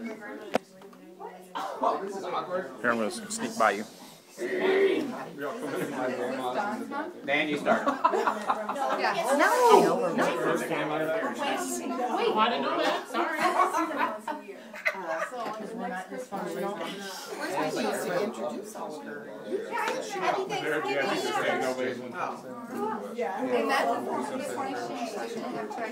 Here, I'm gonna sneak by you. Dan, you start. No, no. Wait, I didn't know that, sorry. Because we're not dysfunctional. Where's my niece to introduce all of her? Happy Thanksgiving. And that's a form of appreciation after I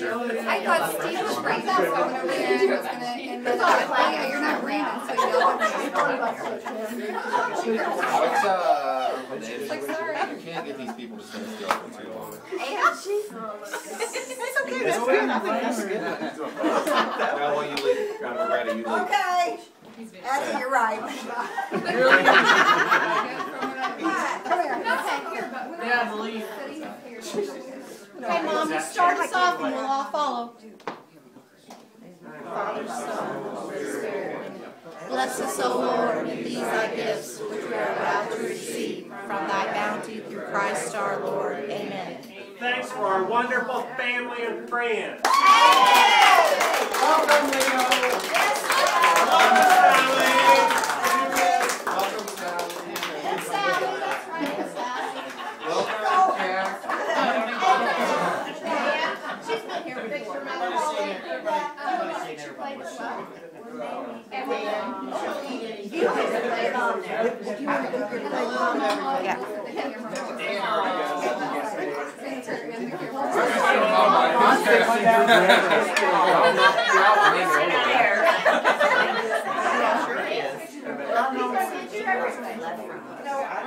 think. I thought Steve was bringing someone over there and was gonna, and then I was like, yeah, you're not Raymond, so What's, uh, Like, sorry. you can't get these people to stand still for too long. That's okay, that's good, I think that's good. Now, when you leave, when we're ready, you leave. Okay, that's, you're right. Yeah, I believe. Okay, Mom, you start us off and we'll all follow. Father, Son, Holy Spirit. Bless us, O Lord, in these thy gifts which we are about to receive from thy bounty through Christ our Lord. Amen. Thanks for our wonderful family and friends. Welcome, Leo. Welcome, Sally. Welcome, Sally. And Sally, that's right, Sally. Welcome, Jack. She's been here before. She played as well. And we, you can play on there. If